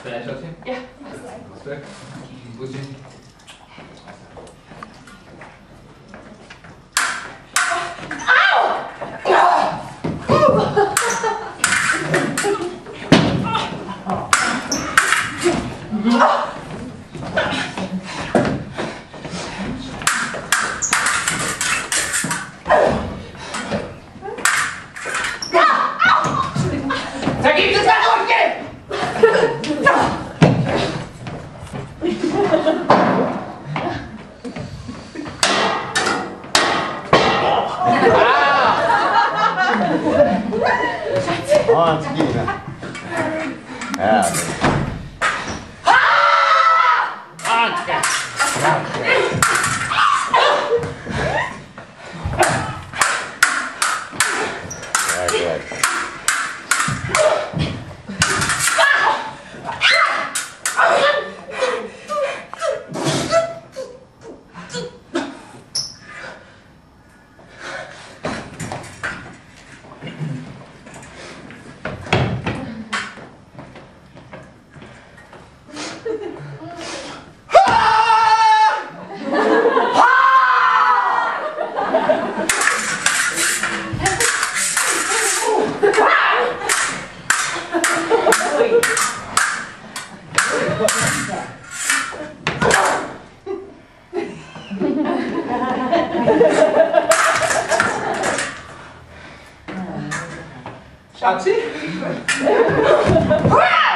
Finansal sih? Ya. Oke. Bucin. Stykke. Udsigten. 자기 뜻 가지고 올게! 아, 죽이네. 야, 야, Shall?